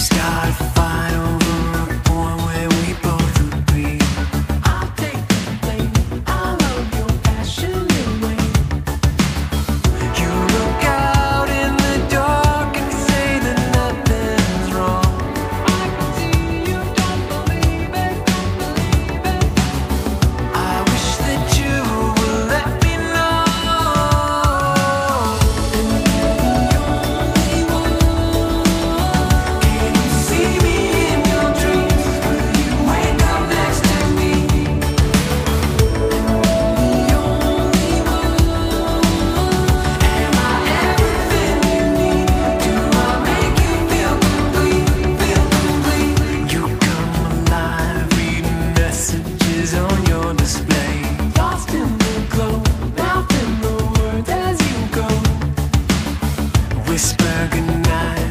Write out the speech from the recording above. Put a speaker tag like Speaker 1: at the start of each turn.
Speaker 1: scarred whisper goodnight.